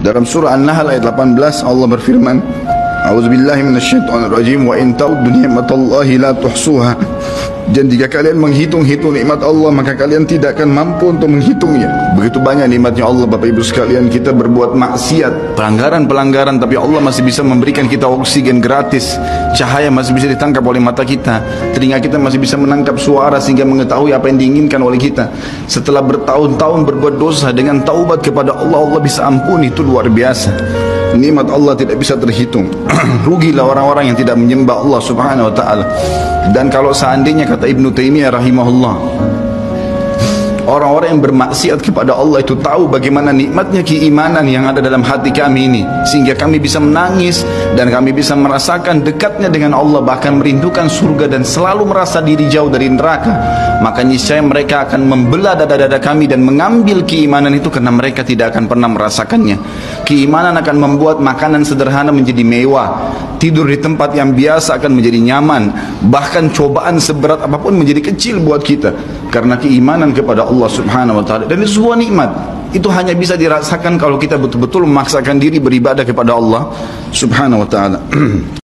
Dalam surah An-Nahl ayat 18 Allah berfirman, A'udzubillahi minasyaitonirrajim wa in ta'uddu ni'matallahi la tuhsuha. Dan jika kalian menghitung-hitung nikmat Allah maka kalian tidak akan mampu untuk menghitungnya. Begitu banyak nikmatnya Allah Bapak Ibu sekalian kita berbuat maksiat, pelanggaran-pelanggaran tapi Allah masih bisa memberikan kita oksigen gratis. Cahaya masih bisa ditangkap oleh mata kita. Telinga kita masih bisa menangkap suara sehingga mengetahui apa yang diinginkan oleh kita. Setelah bertahun-tahun berbuat dosa dengan taubat kepada Allah Allah bisa ampuni itu luar biasa. Nikmat Allah tidak bisa terhitung. Rugilah orang-orang yang tidak menyembah Allah Subhanahu wa taala. Dan kalau seandainya kata Ibnu Taimiyah rahimahullah Orang-orang yang bermaksiat kepada Allah itu tahu bagaimana nikmatnya keimanan yang ada dalam hati kami ini. Sehingga kami bisa menangis dan kami bisa merasakan dekatnya dengan Allah bahkan merindukan surga dan selalu merasa diri jauh dari neraka. Maka niscaya mereka akan membelah dada-dada kami dan mengambil keimanan itu karena mereka tidak akan pernah merasakannya. Keimanan akan membuat makanan sederhana menjadi mewah tidur di tempat yang biasa akan menjadi nyaman bahkan cobaan seberat apa pun menjadi kecil buat kita. Karena keimanan kepada Allah Subhanahu wa taala. Dan itu sebuah nikmat. Itu hanya bisa dirasakan kalau kita betul-betul memaksakan diri beribadah kepada Allah Subhanahu wa taala